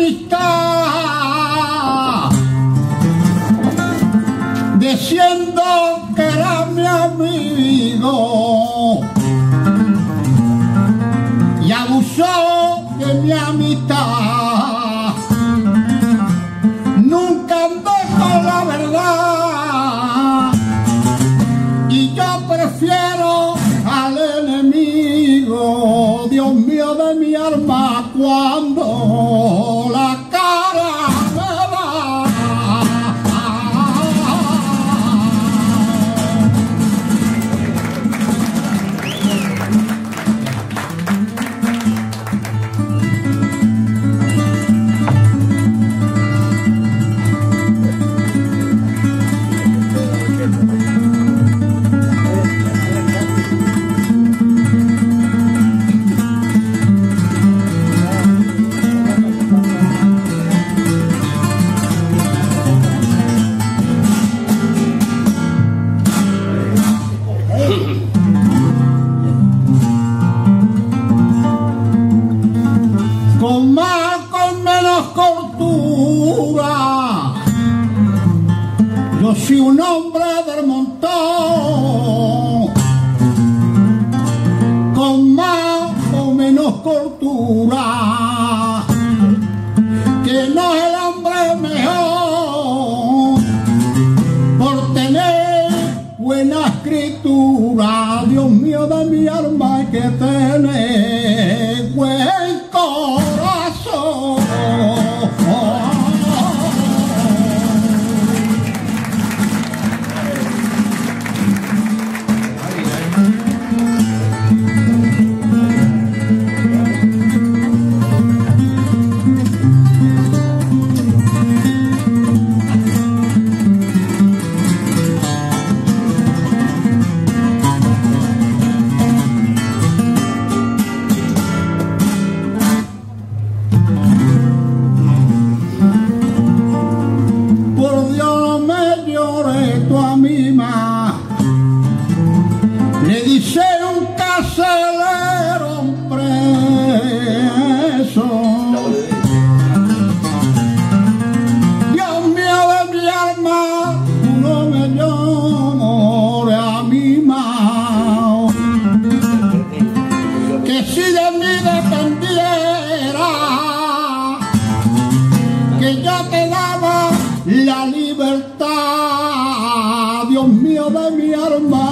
amistad, diciendo que era mi amigo y abusó de mi amistad. Nunca andé con la verdad y yo prefiero al enemigo, Dios mío de mi alma, cuando Soy un hombre del montón, con más o menos cortura, que no es el hombre mejor por tener buena escritura. Dios mío de mi alma hay que tener Dios mío de mi alma tú no me llores a mi mano que si de mí dependiera que yo te daba la libertad Dios mío de mi alma